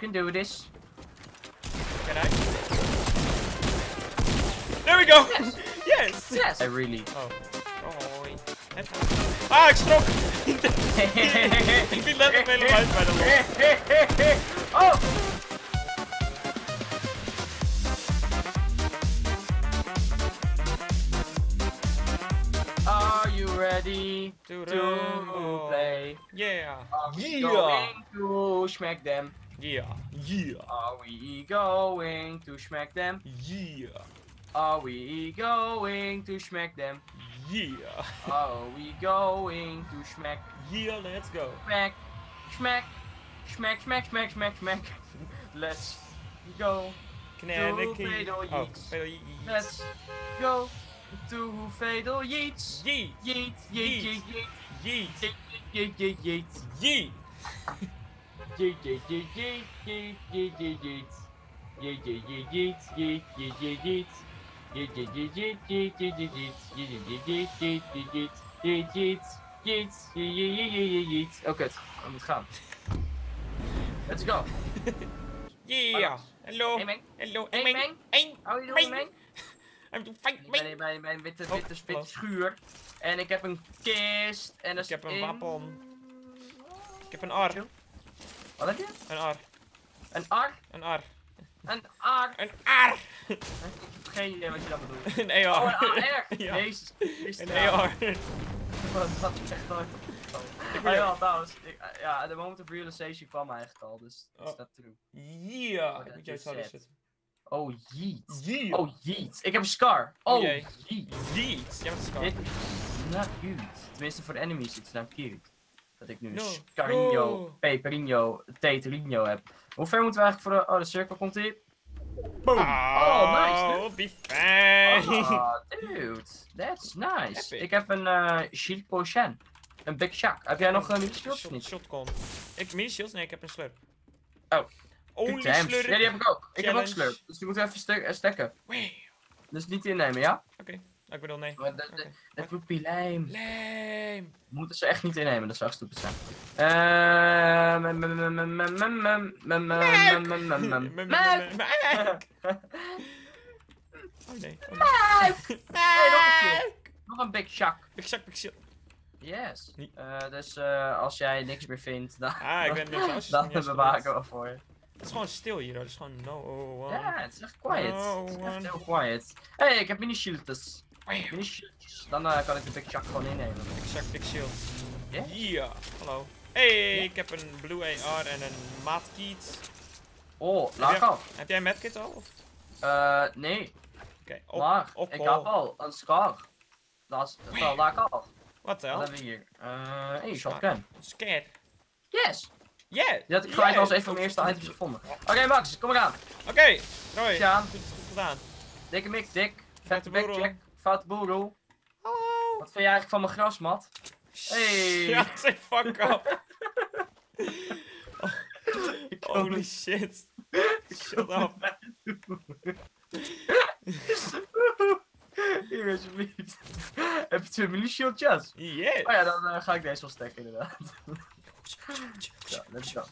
can do this. Can I? There we go! Yes! yes! yes. I really... Oh. Oh, Ah, stroke! he left me alive by the way. Oh! ready to, to play. Yeah. I'm yeah. going to smack them. Yeah! Yeah! Are we going to smack them? Yeah! Are we going to smack them? Yeah! Are we going to smack, Yeah, let's go! smack, smack, smack, smack, smack, smack, smack? Let's go, Knannen, fatal Oh, yeets. fatal yeets. let's go to fatal yeets. Yeet! Yeet, yeet, yeet, yeet, Yeet! yeet, yeet, yeet, Yeet! yeet, Jeet, jeet, jeet, jeet, jeet, jeet, jeet, jeet. Jeet, jeet, jeet, jeet, jeet, jeet, jeet, jeet. Jeet, jeet, jeet, jeet, jeet, jeet, jeet, jeet. Jeet, jeet, jeet, jeet, jeet, jeet. Jeet, jeet, jeet, jeet, jeet, jeet, jeet, jeet. Oké, we moeten gaan. Let's go. Yeah. Hallo. Hey, Meng. Hallo. Hey, Meng. Hey, Meng. I'm too fijn, Meng. Ik ben bij mijn witte, oh, witte, witte oh. schuur. En ik heb een kist. En ik heb een wapen. Ik heb een arm. Wat heb je? Een ar. Een ar? Een ar. Een ar? Een ar! Ik heb geen idee wat je dan bedoelt. Een AR. Oh, een AR! Ja. Jezus. Een AR. Dat is echt nooit. Ik Oh ben ja, trouwens. ik- ja, de moment of realization kwam eigenlijk al, dus is Oh. dat true. Yeah! Oh, Ik dat moet juist is zitten. Oh, yeet. Yeah! Oh, yeet. Ik heb een scar. Oh, Oh, jee. yeet. Yeet! Jij bent scar. Dit is not cute. Tenminste, voor de enemies is het not cute. Dat ik nu No. Scarino, No. Peperino, Teterino heb. Hoe ver moeten we eigenlijk voor de... Oh, de cirkel komt hier. Boom! Oh, nice, Oh, be fine! Oh, dude. That's nice. Epic. Ik heb een eh shield potion. Een big shock. Heb jij nog een mini shield of niet? shotgun. Ik mini shields? Nee, ik heb een slurp. Oh. Only slurp. Ja, die heb ik ook. Ik heb ook slurp. Dus die moeten we even eh, stekken. Wee. Dus niet innemen, ja? Oké. Ik bedoel, nee. Maar de, de, okay. lijm. Moeten ze echt niet innemen, dat zou stupid zijn. Muik! Oh nee. Muik! Nog een big shock. Big shock, big shock. Yes. Uh, dus uh, als jij niks meer vindt, dan, ah, ik ben niks dan bewaken we voor je. Het is gewoon stil hier, hoor. Het is gewoon no one. Ja, het is echt quiet. No het is echt heel quiet. Hé, hey, ik heb mini-shielders. Dan eh, kan ik de big shock gewoon innemen. Zak ik shield. Ja? Ja. Hallo. Hey, ik heb een blue AR en een maatkit. Oh, laag af. Heb jij een medkit al? Of? Eh, nee. Oké, Laag. op Ik heb al een scar. Dat is wel laag af. Wat de Wat hebben we hier? Eh, hey, shotgun. Scared. Yes! Yeah! Had ik gelijk yeah. als een van mijn eerste items gevonden. Oké, Max, kom eraan. Oké, Roy. Ja. Goed, goed gedaan. Dikke mik, dik. Vette Foute boerel. Foute boerel. Hallo. Wat vind jij eigenlijk van mijn grasmat? Hey. Ja, say fuck up. Holy shit. Shut up. Hier, alsjeblieft. Heb je twee militieshieldjes? Yeah. Oh ja, dan eh, ga ik deze wel stekken inderdaad. Ja, let's go.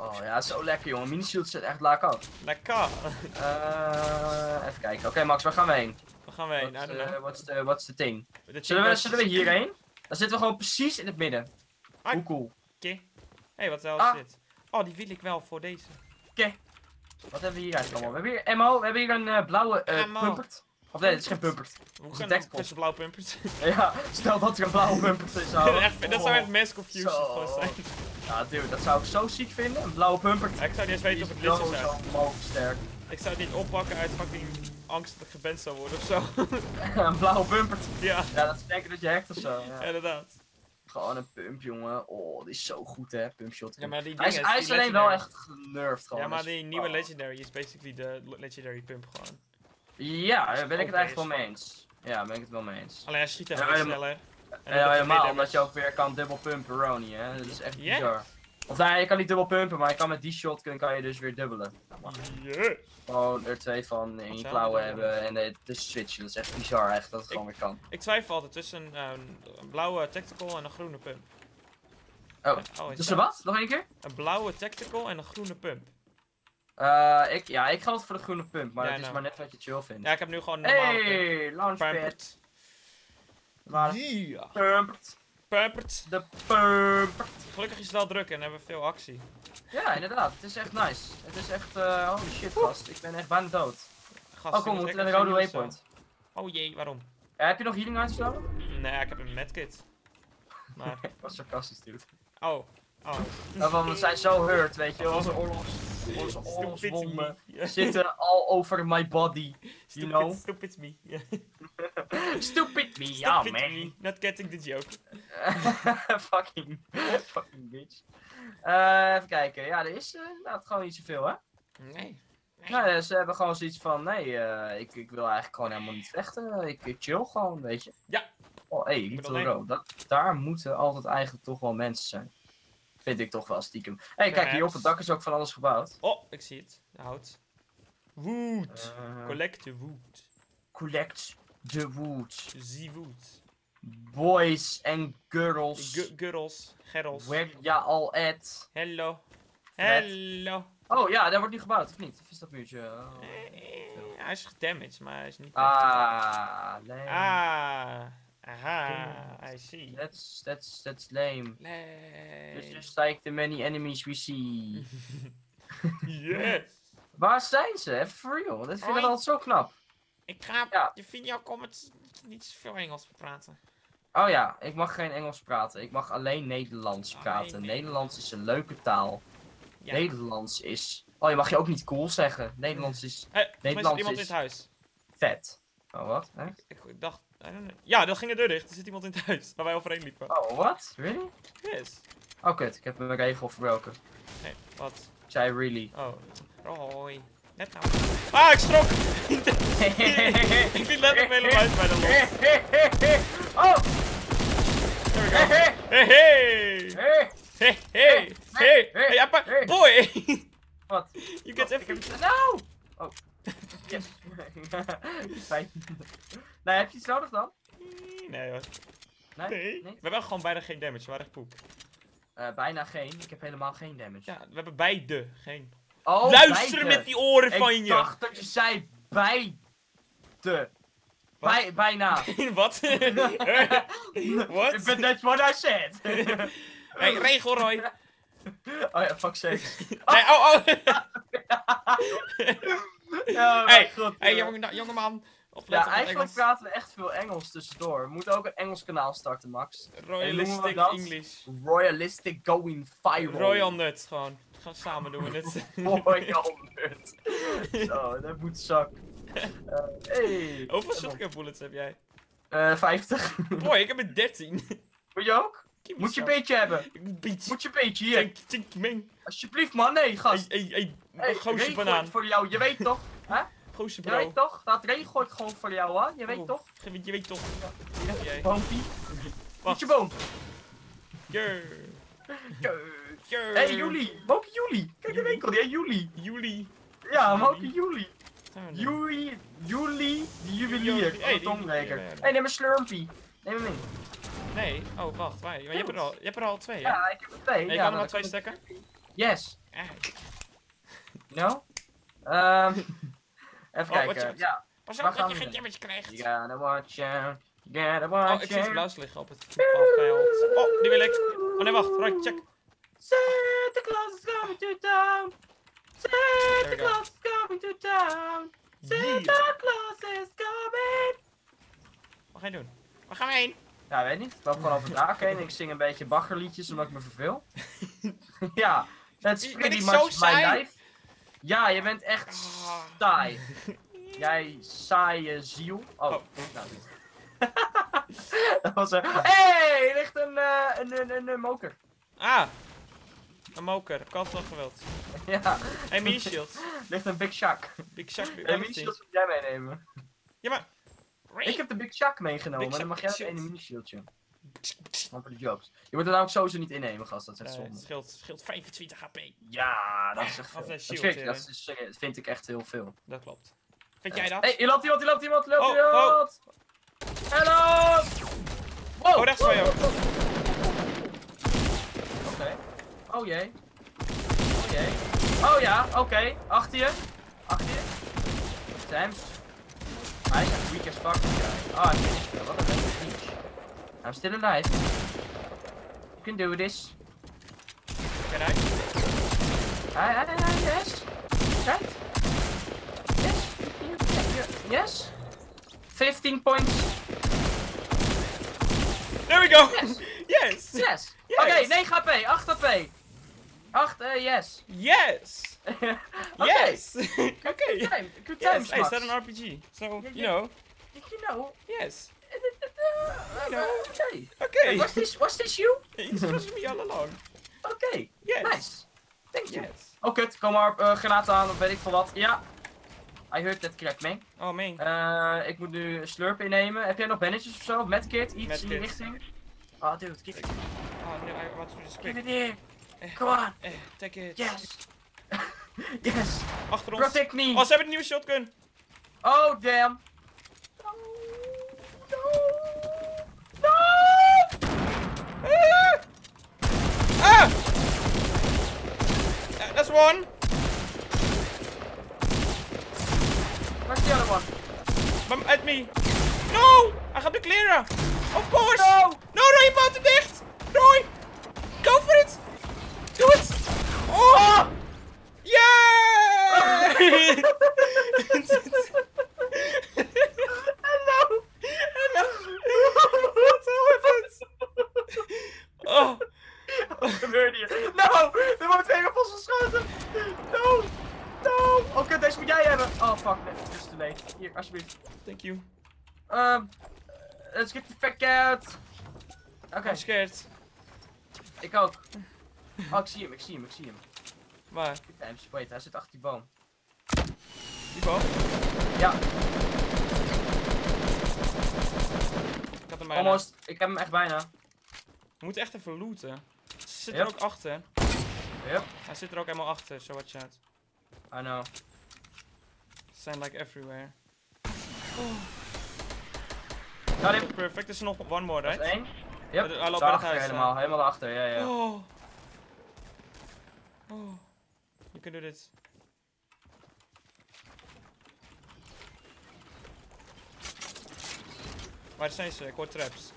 Oh ja, zo lekker jongen. Mini-shields zit echt laak af. Lekker. Eh, even kijken. Oké Max, waar gaan we heen? Waar gaan we heen? Wat, eh, know. What's the, thing? De Zullen we, zullen we hierheen? Dan zitten we gewoon precies in het midden. Ah. Hoe cool. Oké. Hey, wat de hel Ah. is dit? Oh, die wil ik wel voor deze. Wat hebben we hier eigenlijk allemaal? We hebben hier ammo, we hebben hier een eh, blauwe Ammo. pumpert. Of nee, dit is geen pumpert. Hoe is gaan een blauwe pumpers? Ja, stel dat er een blauwe pumpert is. zou- echt, dat zou Oh. echt mass confusion gewoon zijn. Ja, dude, dat zou ik zo ziek vinden. Een blauwe pumpert. Ja, ik zou niet eens weten of het Die is glitches zo, sterk. Ik zou het niet oppakken uit fucking angst dat ik geband zou worden of zo. een blauwe pumpert. ja, Ja, dat is denken dat je hecht of zo. Ja. inderdaad. Gewoon een pump, jongen. Oh, die is zo goed, hè. Pumpshot. Ja, maar die hij is, hij alleen wel echt genervd gewoon. Ja, maar Dus- die nieuwe oh. legendary is basically de legendary pump gewoon. Ja, daar ben ik het eigenlijk wel mee eens. Ja, ben ik het wel mee eens. Alleen hij schiet echt Ja, sneller. En Ja, helemaal, omdat je ook weer kan dubbel pumpen, Roni, hè. Dat is echt bizar. Of nee, je kan niet dubbel pumpen, maar je kan met die shotgun kan je dus weer dubbelen. Yeah. Gewoon er twee van in je klauwen hebben en de, de switchen. Dat is echt bizar eigenlijk dat het Ik- gewoon weer kan. Ik twijfel altijd tussen een, eh, een blauwe tactical en een groene pump. Oh, Oh, tussen wat? Nog één keer? Een blauwe tactical en een groene pump. Eh, ik, ja, ik ga altijd voor de groene pump, maar Ja, het is nou. maar net wat je chill vindt. Ja, ik heb nu gewoon een normale pump. hey, launchpad. Waar Ja. pumpert. Pumpert. De pumpert. Gelukkig is het wel druk en hebben we veel actie. Ja, inderdaad. Het is echt nice. Het is echt, eh holy shit gast. Ik ben echt bijna dood. Gast, Oh kom, we moeten naar de rode waypoint. eh. Oh jee, waarom? Ja, heb je nog healing nodig? Nee, ik heb een medkit. Maar, Ik was sarcastisch, dude. oh. Oh. Nou, want we zijn zo hurt, weet je. Onze Oh. oorlogs, onze Stupid oorlogswonden me. zitten all over my body. Stupid, know? stupid me. Stupid me, ja Stupid man. me. Not getting the joke. fucking, fucking bitch. Eh, even kijken. Ja, er is eh, inderdaad gewoon niet zoveel, hè? Nee. Nee. Nou, ze hebben gewoon zoiets van, nee, eh, ik, ik wil eigenlijk gewoon helemaal niet vechten. Ik, ik chill gewoon, weet je. Ja. Oh, hé, hey, Little. Dat, daar moeten altijd eigenlijk toch wel mensen zijn. Vind ik toch wel stiekem. Hé, hey, kijk, hier op het dak is ook van alles gebouwd. Oh, ik zie het. Hout. Wood. Eh, Collect the wood. collect the wood. Zie wood. Boys and girls. Gu- Girls. Gerals. Where ya all at? Hello. Fred. Hello. Oh ja, daar wordt nu gebouwd, of niet? Of is dat muurtje? Oh. Eh, Hij is gedamaged, maar hij is niet. Ah, lame. Ah. Aha. I see. That's, that's, that's lame. It's Just like the many enemies we see. Yes. Waar zijn ze? Even for real. Dat vind ik altijd zo knap. Ik ga Ja. de video comments niet zoveel Engels praten. Oh ja, ik mag geen Engels praten. Ik mag alleen Nederlands praten. Nederlands. Is een leuke taal. Ja. Nederlands is... Oh, je mag je ook niet cool zeggen. Nederlands is mij Nederlands zit iemand in is- het huis. vet. Oh, wat? Ik, ik dacht. Ja, dan ging de deur dicht. Er zit iemand in het huis waar wij overheen liepen. Oh, wat? Really? Yes. Oh, kut. Ik heb mijn regel verbroken. Nee, wat? Ik zei really. Oh. Hoi. Net nou. Ah, ik strok! ik liet letterlijk mijn hele huis bijna los. oh! There we go. Hey, hey! Hey! Hey, hey! Hey! Hey, appa! hey. Boy! Wat? You get. No! Oh. Yes. Fijn. Nee, heb je iets nodig dan? Nee hoor. Nee? Nee. We hebben gewoon bijna geen damage. We waren echt poep. Eh, bijna geen. Ik heb helemaal geen damage. Ja, we hebben beide geen. Oh, Luister met die oren van Ik je! dacht dat je zei beide. Wat? Bij, bijna. Wat? What? But that's what I said. Hey, regelrooi! oh ja, fuck sake. Hey, oh, oh! Oh, Hey, god, hey, joh. jonge, jongeman! Ja, eigenlijk Engels. praten we echt veel Engels tussendoor. We moeten ook een Engels kanaal starten, Max. Royalistic? English. Royalistic going viral. Royal Nut, gewoon. Gaan samen doen we het. Royal nut. Zo, dat moet zak. Eh, hey. Hoeveel shotgun bullets heb jij? Eh, 50. Boy, ik heb er 13. Moet je ook? Moet je een beetje hebben. Beetje. Moet je een beetje hier. Tink, tink, ming. Alsjeblieft man, nee Hey, gast. hey, hey. Hey, gooit banaan. voor jou, je weet toch? Hè? Je weet toch? Dat gooit gewoon voor jou, hè? Je weet Oh, toch? Je weet, je weet toch. Ja, Jij. Boompie. Wacht. Moet je boom. Jur. Hé, hey, Juli. Moke Juli. Kijk de winkel, ja, Juli. Juli. Ja. Moke Juli. We? Juli, Juli, de juwelier. Hey, die- tongreker. die- Hé, hey, neem een slurmpie. Neem hem in. Nee. Oh, wacht. Waar? Maar je hebt er al, je hebt er al twee, hè? Ja, ik heb er twee. En je ja, kan er maar twee stekken? Yes. No? Ehm even Oh, kijken. Ja. Pas op dat je geen damage krijgt. You gotta watch out. You gotta Oh, watch ik zie iets out. blauws liggen op het voetbalveld. Oh, die wil ik. Oh nee, wacht. Right, check. Santa Claus is coming to town. Santa. Claus is coming to town. Santa Claus is coming. Wat ga je doen? Waar gaan we heen? Ja, weet niet. Ik loop gewoon over het dak heen en ik zing een beetje baggerliedjes omdat ik me verveel. ja, that's pretty much my life. Ja, je bent echt saai. Jij saaie ziel. Oh, Oh. nou niet. dat was een... Hey, er ligt een, eh, een, een, een, een moker. Ah. Een moker. Het wel gewild. ja, Hey, mini shield. er ligt een Big Shack. Big Shack. Een mini shield moet jij meenemen. Ja, maar... Ik heb de Big Shack meegenomen, Big en dan mag jij een mini shieldje. Jokes. Je moet er ook sowieso niet innemen, gast. Dat is echt Eh, zonde. het scheelt, scheelt 25 HP. Ja, dat is echt veel. Dat shield, vind, ik, ja. dat is, vind ik echt heel veel. Dat klopt. Vind jij dat? Hé, hey, je loopt iemand, je loopt iemand, loopt Oh, iemand! Hello! Wow! Oh, rechts van jou. Oké, Oh jee. Oh jee. Oh ja, oké. Achter je. Achter je. Thames. Hij is echt weak as fuck. Ah, me. Wat een finish. I'm still alive. You can do this. Can I? Ah, ah, ah, yes. Right. Yes. Yes. 15 points. There we go! Yes. Yes! Yes. Yes. Oké, 9 HP, 8 HP. 8, eh, yes. Yes! Oké. Yes! Good okay. time. Good Yes, times, hey, is that an RPG? So, you know, You know. yes. Uh, know. okay. Okay. Was this was this you? It's supposed to be all along. Oké. Yes. Nice. Thank you. Yes. Oh kut, kom maar eh granaten aan of weet ik veel wat. Ja. I heard that correct, man. Oh, man. Eh, ik moet nu slurp innemen. Heb jij nog bandages of zo? Medkit? Iets in die richting? Oh dude, give it, Oh, no, I want to this give it here. Eh, Come on. eh, take it. Yes. yes. Achter ons. Protect me. Oh, ze hebben een nieuwe shotgun. Oh damn. No. No. No. Ah! Ah! That's one. Where's the other one? At me. No! Hij gaat nu clearen. Of course. No. No, Roy, je bouwt hem dicht. Roy. Go for it. Doe het. Oh. Yeah! Hello. Hello. What happened? Oh. Wat gebeurt hier? No! Er wordt tegen ons geschoten! No! No! Oh kut, deze moet jij hebben! Oh fuck, nee, het is te late. Hier, alsjeblieft. Thank you. Um, let's get the fuck out! Oké, I'm scared. ik ook. Oh, ik zie hem, ik zie hem, ik zie hem. Waar? Wait, hij zit achter die boom. Die boom? Ja, Ik had hem bijna. almost. Ik heb hem echt bijna. We moeten echt even looten. Ze zit Yep. er ook achter. Yep, Hij zit er ook helemaal achter, so watch out. I know. Ze zijn like everywhere. Got him. Perfect, er is nog one more, Dat is right? één. Yep, Hij loopt bij het huis, helemaal, ja. helemaal achter, ja, ja. Oh. Oh. You can do this. Waar zijn ze? Ik hoor traps.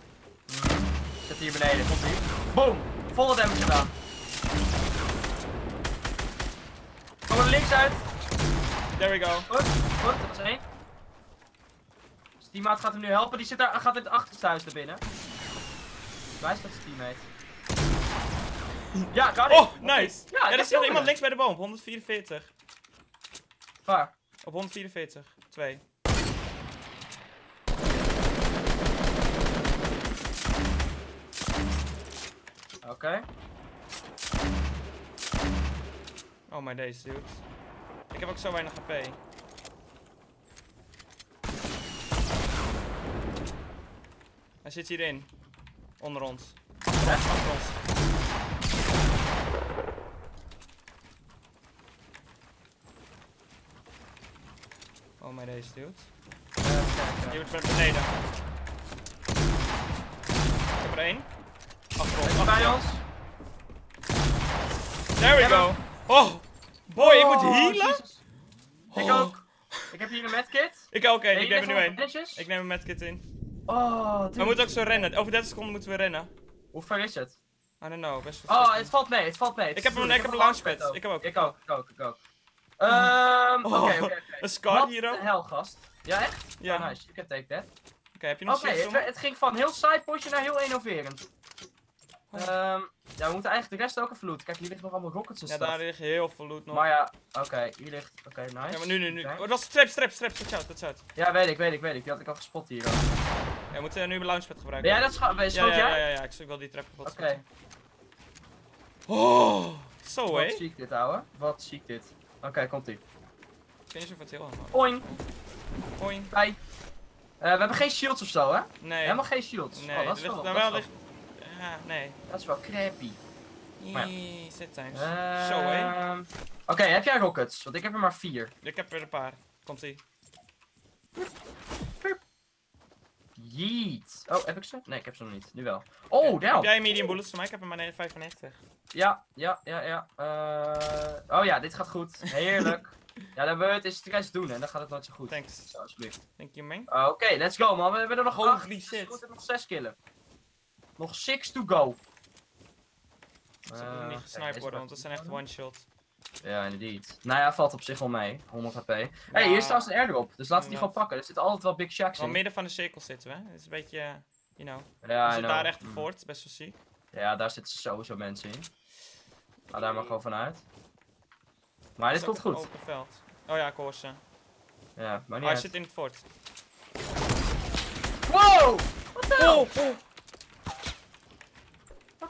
Zit hier beneden, komt ie. Boom! Volle damage gedaan. Kom er links uit. There we go. Goed, goed, dat was één. Die maat gaat hem nu helpen. Die zit daar, gaat in het achterste huis naar binnen. Waar is dat zijn teammate? Ja, it. Oh, nice! Ja, Ja, er zit nog iemand links bij de boom. op 144. Waar? Op 144. Twee. Oké. Oh my days, dude. Ik heb ook zo weinig HP. Hij zit hierin. Onder ons. Ons, achter ons. Oh my days, dude. Je moet naar beneden. Ik heb er één. Achter ons, bij ons? There we go. Oh, boy, ik moet Oh, healen? Ik Oh. ook. Ik heb hier een medkit. Ik ook Hey, ik neem er nu één. Ik neem een medkit in. Oh, We moeten ook zo rennen. Over 30 seconden moeten we rennen. Hoe ver is het? I don't know, best wel Oh, het valt mee, het valt mee. Het Ik heb een- ik heb een launchpad. ook. Ik heb ook. Ik ook, ik ook, ik ook. Ehm, oké, Oh, oké. Een scar hier ook. hel, gast. Ja, echt? Ja. Oh, nice, you can take that. Oké, heb je nog Oké, het, het ging van heel saai potje naar heel innoverend. Oh. Ehm, ja, we moeten eigenlijk de rest ook even looten. Kijk, hier liggen nog allemaal rockets en Ja, stuff. daar ligt heel veel loot nog. Maar ja, oké, hier ligt... Oké, nice. Ja, maar nu, nu, nu. Oké. Oh, dat is trap, trap, trap. Watch out, watch out. Ja, weet ik, weet ik, weet ik. Die had ik al gespot hier ook. Ja, we moeten nu een launchpad Ben gebruiken. jij dat scha- ben je ja, ja, jij? ja, ja, ja, ik ik wil die trap kapot Oké. Oh, zo Wat hé. ziek dit, ouwe. Wat ziek dit. Oké, komt ie. Ik weet niet of het heel helemaal. Oing, Oing. bij. Eh, we hebben geen shields of zo, hè? Nee. Helemaal geen shields. Nee, oh, dat is wel, nou dat, wel is ligt... Ja, nee. dat is wel crappy. Maar ja. Set times. Zo hé. Ehm, Oké, heb jij rockets? Want ik heb er maar vier. Ik heb er een paar. Komt ie. Yeet. Oh, heb ik ze? Nee, ik heb ze nog niet. Nu wel. Oh, Heb nou. jij een medium bullets voor mij? Ik heb er maar net 95. Ja, ja, ja, ja. Eh, oh ja, dit gaat goed. Heerlijk. ja, dan we het eens stress doen en dan gaat het nooit zo goed. Thanks. Zo, alsjeblieft. Thank you, man. Uh, Oké, let's go man. We hebben er nog Holy acht. shit. We moeten nog zes killen. Nog six to go. Ze Eh, niet kijk, gesniped worden, want dat zijn echt one-shot. Ja, inderdaad. Nou ja, valt op zich wel mee. 100 HP. Hé, hey, hier is trouwens een airdrop. Dus laten we die gewoon pakken. Er zitten altijd wel big shacks in. midden van de cirkel zitten we. Het is een beetje, eh, you know. Ja, er I zit know. daar echt een Mm. fort, best wel ziek. Ja, daar zitten sowieso mensen in. Ga daar maar gewoon vanuit. Maar dit komt goed. Open veld. Oh ja, ik hoor ze. Ja, maar niet hij zit in het fort. Wow! Wat de? Oh, oh.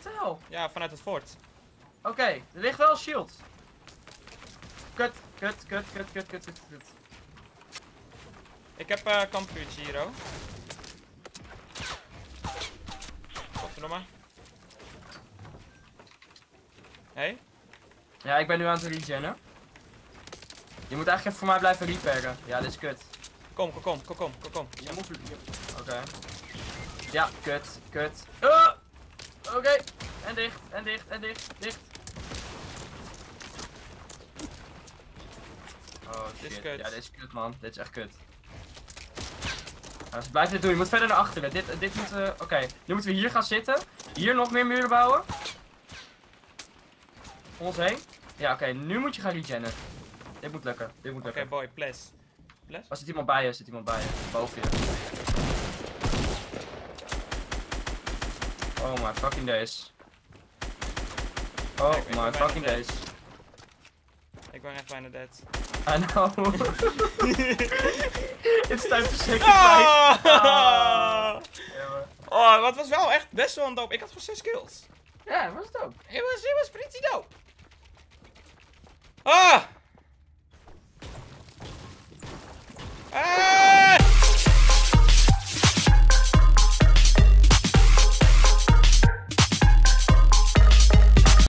Wat de hel? Ja, vanuit het fort. Oké, er ligt wel een shield. Kut, kut, kut, kut, kut, kut, kut, kut. Ik heb eh kampvuurtje hier, oh. Godverdomme. Hey? Ja, ik ben nu aan het regennen. Je moet eigenlijk even voor mij blijven repairen. Ja, dit is kut. Kom, kom, kom, kom, kom, kom, kom. Je moet... Oké. Ja, kut, kut. Ah! Oké. En dicht, en dicht, en dicht, dicht. Oh Dit is shit. kut. Ja, dit is kut man. Dit is echt kut. Ja, dus blijf dit doen. Je moet verder naar achteren. Dit, dit moet... eh, Oké, nu moeten we hier gaan zitten. Hier nog meer muren bouwen. Om ons heen. Ja, oké. nu moet je gaan regennen. Dit moet lukken. Dit moet Oké, lukken. boy, please. Please? Er zit iemand bij je, zit iemand bij je. Boven je. Oh my fucking days. Oh my fucking days. Ik ben echt bijna dead. I know. It's time to sacrifice. Ah! Ah. Oh! Oh. Wat was wel echt best wel een dope. Ik had gewoon 6 kills. Ja, yeah, was dope. It was, it was pretty dope. Ah! Ah!